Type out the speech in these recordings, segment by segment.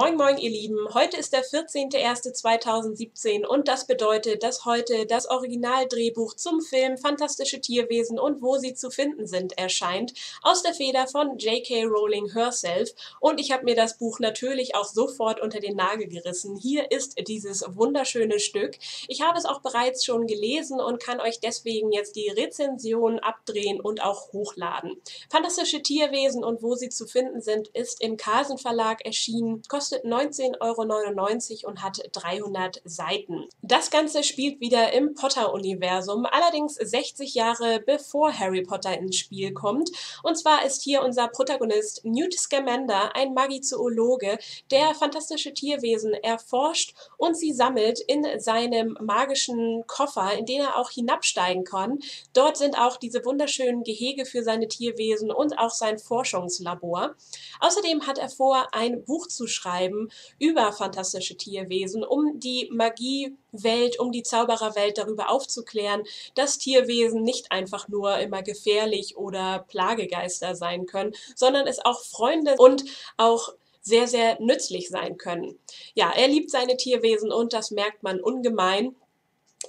Moin moin ihr Lieben, heute ist der 14.01.2017 und das bedeutet, dass heute das Originaldrehbuch zum Film Fantastische Tierwesen und wo sie zu finden sind erscheint, aus der Feder von J.K. Rowling herself und ich habe mir das Buch natürlich auch sofort unter den Nagel gerissen. Hier ist dieses wunderschöne Stück. Ich habe es auch bereits schon gelesen und kann euch deswegen jetzt die Rezension abdrehen und auch hochladen. Fantastische Tierwesen und wo sie zu finden sind ist im Carlsen Verlag erschienen, kostet 19,99 Euro und hat 300 Seiten. Das Ganze spielt wieder im Potter-Universum, allerdings 60 Jahre bevor Harry Potter ins Spiel kommt. Und zwar ist hier unser Protagonist Newt Scamander, ein Magizoologe, der fantastische Tierwesen erforscht und sie sammelt in seinem magischen Koffer, in den er auch hinabsteigen kann. Dort sind auch diese wunderschönen Gehege für seine Tierwesen und auch sein Forschungslabor. Außerdem hat er vor, ein Buch zu schreiben, schreiben über fantastische Tierwesen, um die Magiewelt, um die Zaubererwelt darüber aufzuklären, dass Tierwesen nicht einfach nur immer gefährlich oder Plagegeister sein können, sondern es auch Freunde und auch sehr, sehr nützlich sein können. Ja, er liebt seine Tierwesen und das merkt man ungemein.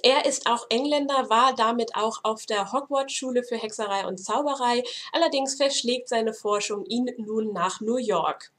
Er ist auch Engländer, war damit auch auf der Hogwarts-Schule für Hexerei und Zauberei, allerdings verschlägt seine Forschung ihn nun nach New York.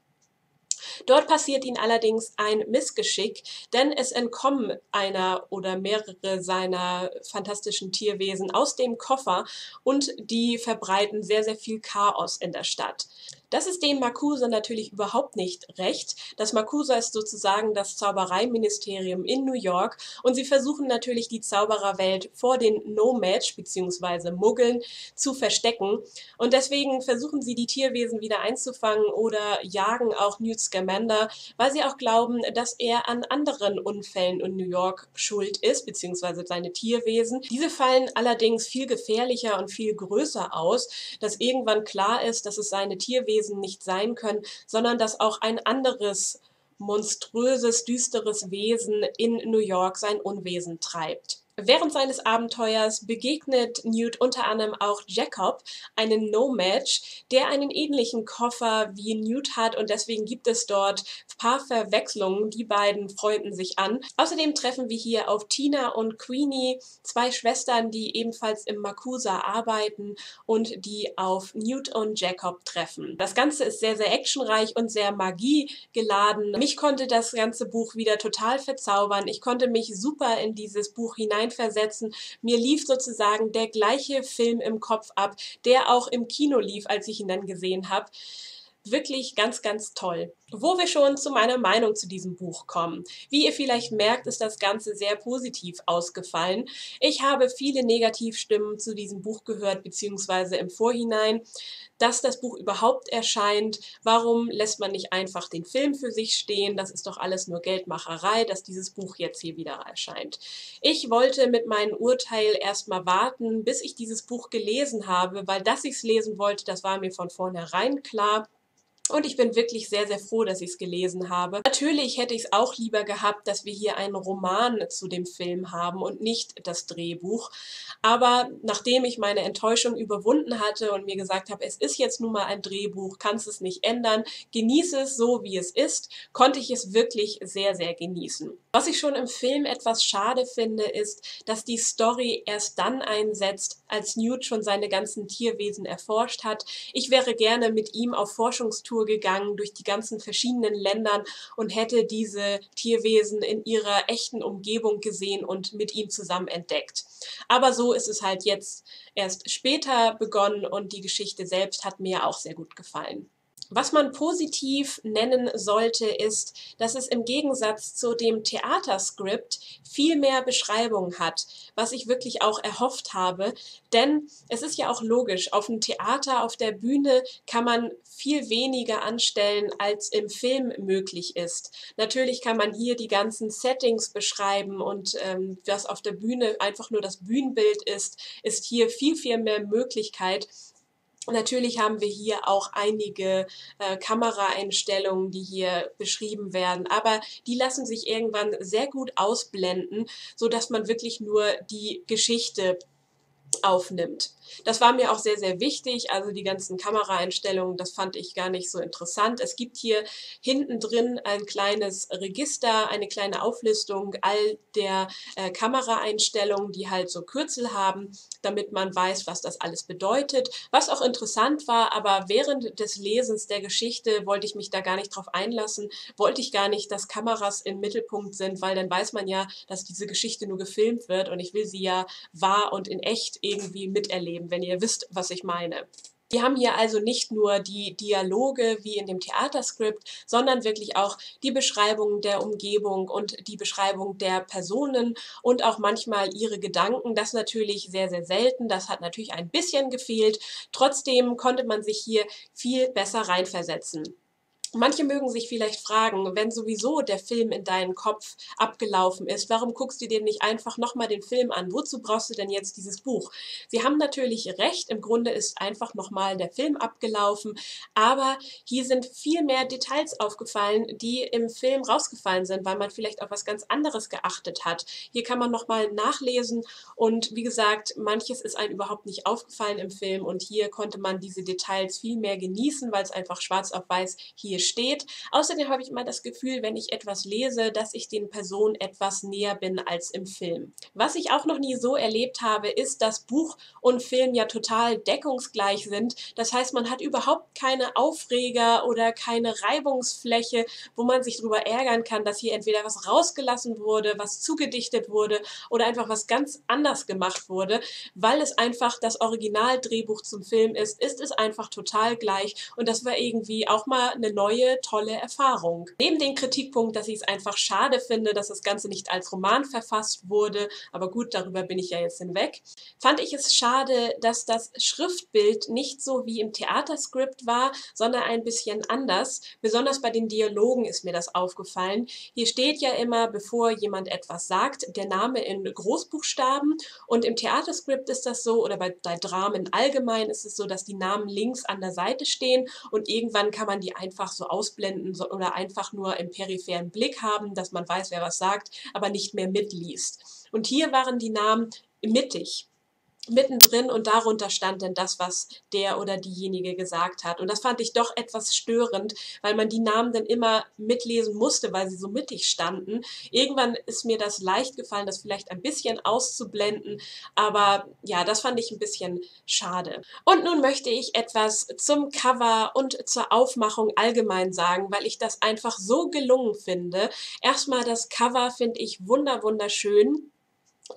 Dort passiert ihnen allerdings ein Missgeschick, denn es entkommen einer oder mehrere seiner fantastischen Tierwesen aus dem Koffer und die verbreiten sehr, sehr viel Chaos in der Stadt. Das ist dem Makusa natürlich überhaupt nicht recht. Das Makusa ist sozusagen das Zaubereiministerium in New York und sie versuchen natürlich die Zaubererwelt vor den No-Match bzw. Muggeln zu verstecken und deswegen versuchen sie die Tierwesen wieder einzufangen oder jagen auch Newt Scamander, weil sie auch glauben, dass er an anderen Unfällen in New York schuld ist, bzw. seine Tierwesen. Diese fallen allerdings viel gefährlicher und viel größer aus, dass irgendwann klar ist, dass es seine Tierwesen Wesen nicht sein können, sondern dass auch ein anderes monströses, düsteres Wesen in New York sein Unwesen treibt. Während seines Abenteuers begegnet Newt unter anderem auch Jacob, einen No-Match, der einen ähnlichen Koffer wie Newt hat und deswegen gibt es dort paar Verwechslungen. Die beiden freunden sich an. Außerdem treffen wir hier auf Tina und Queenie, zwei Schwestern, die ebenfalls im Makusa arbeiten und die auf Newt und Jacob treffen. Das Ganze ist sehr, sehr actionreich und sehr magiegeladen. Mich konnte das ganze Buch wieder total verzaubern. Ich konnte mich super in dieses Buch hinein hineinversetzen. Mir lief sozusagen der gleiche Film im Kopf ab, der auch im Kino lief, als ich ihn dann gesehen habe. Wirklich ganz, ganz toll. Wo wir schon zu meiner Meinung zu diesem Buch kommen. Wie ihr vielleicht merkt, ist das Ganze sehr positiv ausgefallen. Ich habe viele Negativstimmen zu diesem Buch gehört, beziehungsweise im Vorhinein, dass das Buch überhaupt erscheint. Warum lässt man nicht einfach den Film für sich stehen? Das ist doch alles nur Geldmacherei, dass dieses Buch jetzt hier wieder erscheint. Ich wollte mit meinem Urteil erstmal warten, bis ich dieses Buch gelesen habe, weil dass ich es lesen wollte, das war mir von vornherein klar. Und ich bin wirklich sehr, sehr froh, dass ich es gelesen habe. Natürlich hätte ich es auch lieber gehabt, dass wir hier einen Roman zu dem Film haben und nicht das Drehbuch. Aber nachdem ich meine Enttäuschung überwunden hatte und mir gesagt habe, es ist jetzt nun mal ein Drehbuch, kannst es nicht ändern, genieße es so, wie es ist, konnte ich es wirklich sehr, sehr genießen. Was ich schon im Film etwas schade finde, ist, dass die Story erst dann einsetzt, als Newt schon seine ganzen Tierwesen erforscht hat. Ich wäre gerne mit ihm auf Forschungstour Tour gegangen durch die ganzen verschiedenen Ländern und hätte diese Tierwesen in ihrer echten Umgebung gesehen und mit ihm zusammen entdeckt. Aber so ist es halt jetzt erst später begonnen und die Geschichte selbst hat mir auch sehr gut gefallen. Was man positiv nennen sollte, ist, dass es im Gegensatz zu dem Theaterskript viel mehr Beschreibung hat, was ich wirklich auch erhofft habe. Denn es ist ja auch logisch, auf dem Theater, auf der Bühne kann man viel weniger anstellen, als im Film möglich ist. Natürlich kann man hier die ganzen Settings beschreiben und ähm, was auf der Bühne einfach nur das Bühnenbild ist, ist hier viel, viel mehr Möglichkeit. Natürlich haben wir hier auch einige äh, Kameraeinstellungen, die hier beschrieben werden, aber die lassen sich irgendwann sehr gut ausblenden, so dass man wirklich nur die Geschichte aufnimmt. Das war mir auch sehr, sehr wichtig. Also die ganzen Kameraeinstellungen, das fand ich gar nicht so interessant. Es gibt hier hinten drin ein kleines Register, eine kleine Auflistung all der äh, Kameraeinstellungen, die halt so Kürzel haben, damit man weiß, was das alles bedeutet. Was auch interessant war, aber während des Lesens der Geschichte wollte ich mich da gar nicht drauf einlassen, wollte ich gar nicht, dass Kameras im Mittelpunkt sind, weil dann weiß man ja, dass diese Geschichte nur gefilmt wird und ich will sie ja wahr und in echt irgendwie miterleben, wenn ihr wisst, was ich meine. Die haben hier also nicht nur die Dialoge wie in dem Theaterskript, sondern wirklich auch die Beschreibung der Umgebung und die Beschreibung der Personen und auch manchmal ihre Gedanken. Das natürlich sehr, sehr selten. Das hat natürlich ein bisschen gefehlt. Trotzdem konnte man sich hier viel besser reinversetzen. Manche mögen sich vielleicht fragen, wenn sowieso der Film in deinen Kopf abgelaufen ist, warum guckst du dir nicht einfach nochmal den Film an? Wozu brauchst du denn jetzt dieses Buch? Sie haben natürlich recht, im Grunde ist einfach nochmal der Film abgelaufen, aber hier sind viel mehr Details aufgefallen, die im Film rausgefallen sind, weil man vielleicht auf was ganz anderes geachtet hat. Hier kann man nochmal nachlesen und wie gesagt, manches ist einem überhaupt nicht aufgefallen im Film und hier konnte man diese Details viel mehr genießen, weil es einfach schwarz auf weiß hier steht. Außerdem habe ich immer das Gefühl, wenn ich etwas lese, dass ich den Personen etwas näher bin als im Film. Was ich auch noch nie so erlebt habe, ist, dass Buch und Film ja total deckungsgleich sind. Das heißt, man hat überhaupt keine Aufreger oder keine Reibungsfläche, wo man sich darüber ärgern kann, dass hier entweder was rausgelassen wurde, was zugedichtet wurde oder einfach was ganz anders gemacht wurde, weil es einfach das Originaldrehbuch zum Film ist, ist es einfach total gleich und das war irgendwie auch mal eine neue neue, tolle Erfahrung. Neben dem Kritikpunkt, dass ich es einfach schade finde, dass das Ganze nicht als Roman verfasst wurde, aber gut, darüber bin ich ja jetzt hinweg, fand ich es schade, dass das Schriftbild nicht so wie im Theaterskript war, sondern ein bisschen anders. Besonders bei den Dialogen ist mir das aufgefallen. Hier steht ja immer, bevor jemand etwas sagt, der Name in Großbuchstaben und im Theaterskript ist das so, oder bei, bei Dramen allgemein ist es so, dass die Namen links an der Seite stehen und irgendwann kann man die einfach so so ausblenden oder einfach nur im peripheren Blick haben, dass man weiß, wer was sagt, aber nicht mehr mitliest. Und hier waren die Namen mittig mittendrin und darunter stand dann das, was der oder diejenige gesagt hat. Und das fand ich doch etwas störend, weil man die Namen dann immer mitlesen musste, weil sie so mittig standen. Irgendwann ist mir das leicht gefallen, das vielleicht ein bisschen auszublenden, aber ja, das fand ich ein bisschen schade. Und nun möchte ich etwas zum Cover und zur Aufmachung allgemein sagen, weil ich das einfach so gelungen finde. Erstmal das Cover finde ich wunder wunderschön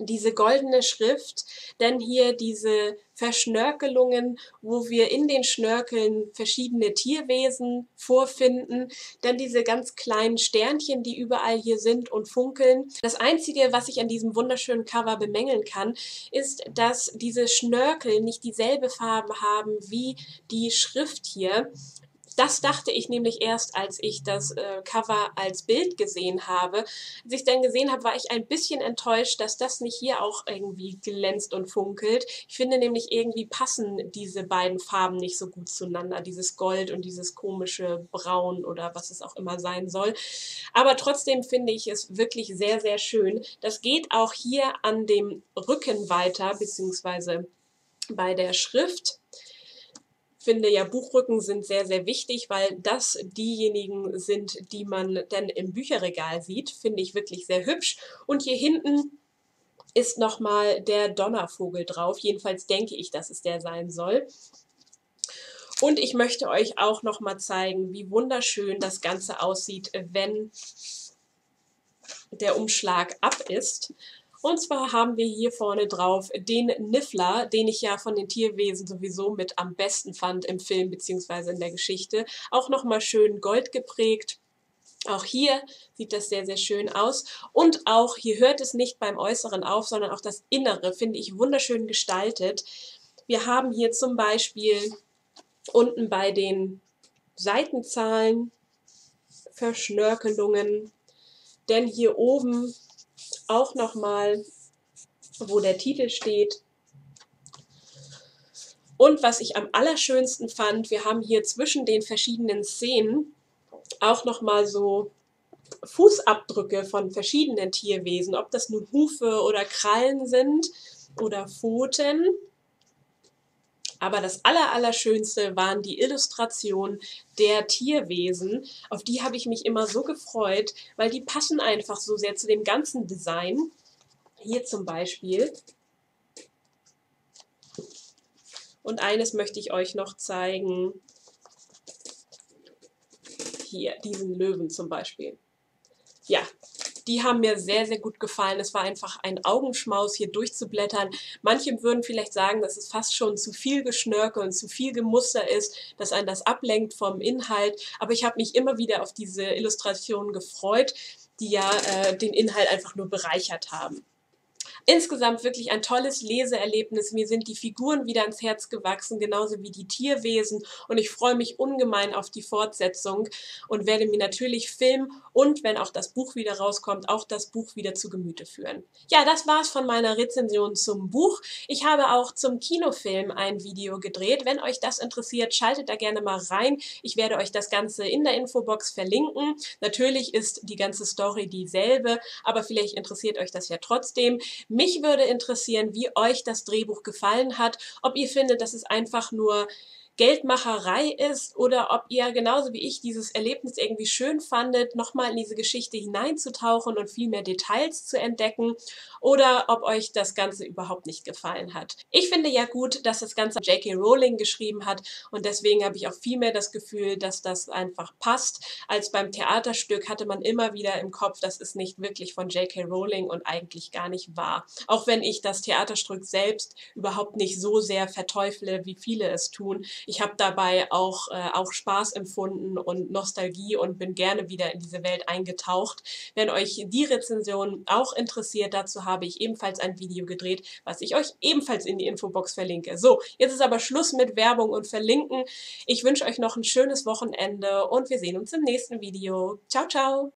diese goldene Schrift, denn hier diese Verschnörkelungen, wo wir in den Schnörkeln verschiedene Tierwesen vorfinden, dann diese ganz kleinen Sternchen, die überall hier sind und funkeln. Das Einzige, was ich an diesem wunderschönen Cover bemängeln kann, ist, dass diese Schnörkel nicht dieselbe Farbe haben wie die Schrift hier. Das dachte ich nämlich erst, als ich das äh, Cover als Bild gesehen habe. Als ich dann gesehen habe, war ich ein bisschen enttäuscht, dass das nicht hier auch irgendwie glänzt und funkelt. Ich finde nämlich irgendwie passen diese beiden Farben nicht so gut zueinander, dieses Gold und dieses komische Braun oder was es auch immer sein soll. Aber trotzdem finde ich es wirklich sehr, sehr schön. Das geht auch hier an dem Rücken weiter, beziehungsweise bei der Schrift finde ja, Buchrücken sind sehr, sehr wichtig, weil das diejenigen sind, die man dann im Bücherregal sieht. Finde ich wirklich sehr hübsch. Und hier hinten ist nochmal der Donnervogel drauf. Jedenfalls denke ich, dass es der sein soll. Und ich möchte euch auch nochmal zeigen, wie wunderschön das Ganze aussieht, wenn der Umschlag ab ist. Und zwar haben wir hier vorne drauf den Niffler, den ich ja von den Tierwesen sowieso mit am besten fand im Film bzw. in der Geschichte. Auch nochmal schön gold geprägt. Auch hier sieht das sehr, sehr schön aus. Und auch hier hört es nicht beim Äußeren auf, sondern auch das Innere finde ich wunderschön gestaltet. Wir haben hier zum Beispiel unten bei den Seitenzahlen Verschnörkelungen, denn hier oben auch nochmal, wo der Titel steht. Und was ich am allerschönsten fand, wir haben hier zwischen den verschiedenen Szenen auch nochmal so Fußabdrücke von verschiedenen Tierwesen, ob das nun Hufe oder Krallen sind. oder Pfoten. Aber das Allerallerschönste waren die Illustrationen der Tierwesen. Auf die habe ich mich immer so gefreut, weil die passen einfach so sehr zu dem ganzen Design. Hier zum Beispiel. Und eines möchte ich euch noch zeigen. Hier, diesen Löwen zum Beispiel. Die haben mir sehr, sehr gut gefallen. Es war einfach ein Augenschmaus, hier durchzublättern. Manche würden vielleicht sagen, dass es fast schon zu viel Geschnörke und zu viel Gemuster ist, dass einen das ablenkt vom Inhalt. Aber ich habe mich immer wieder auf diese Illustrationen gefreut, die ja äh, den Inhalt einfach nur bereichert haben. Insgesamt wirklich ein tolles Leseerlebnis. Mir sind die Figuren wieder ans Herz gewachsen, genauso wie die Tierwesen. Und ich freue mich ungemein auf die Fortsetzung und werde mir natürlich Film und, wenn auch das Buch wieder rauskommt, auch das Buch wieder zu Gemüte führen. Ja, das war's von meiner Rezension zum Buch. Ich habe auch zum Kinofilm ein Video gedreht. Wenn euch das interessiert, schaltet da gerne mal rein. Ich werde euch das Ganze in der Infobox verlinken. Natürlich ist die ganze Story dieselbe, aber vielleicht interessiert euch das ja trotzdem. Mich würde interessieren, wie euch das Drehbuch gefallen hat, ob ihr findet, dass es einfach nur Geldmacherei ist oder ob ihr genauso wie ich dieses Erlebnis irgendwie schön fandet, nochmal in diese Geschichte hineinzutauchen und viel mehr Details zu entdecken oder ob euch das Ganze überhaupt nicht gefallen hat. Ich finde ja gut, dass das Ganze J.K. Rowling geschrieben hat und deswegen habe ich auch viel mehr das Gefühl, dass das einfach passt, als beim Theaterstück hatte man immer wieder im Kopf, das ist nicht wirklich von J.K. Rowling und eigentlich gar nicht wahr. Auch wenn ich das Theaterstück selbst überhaupt nicht so sehr verteufle, wie viele es tun ich habe dabei auch, äh, auch Spaß empfunden und Nostalgie und bin gerne wieder in diese Welt eingetaucht. Wenn euch die Rezension auch interessiert, dazu habe ich ebenfalls ein Video gedreht, was ich euch ebenfalls in die Infobox verlinke. So, jetzt ist aber Schluss mit Werbung und Verlinken. Ich wünsche euch noch ein schönes Wochenende und wir sehen uns im nächsten Video. Ciao, ciao!